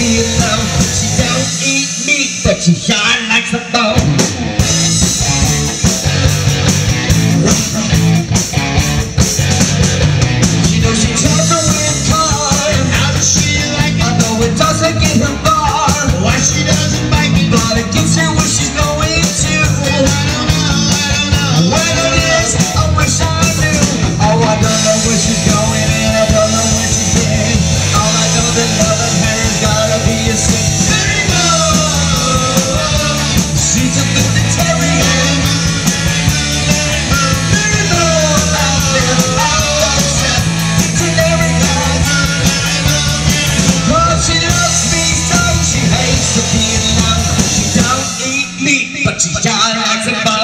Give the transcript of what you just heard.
feel love. She don't eat meat, but she sure likes a bone. God's above.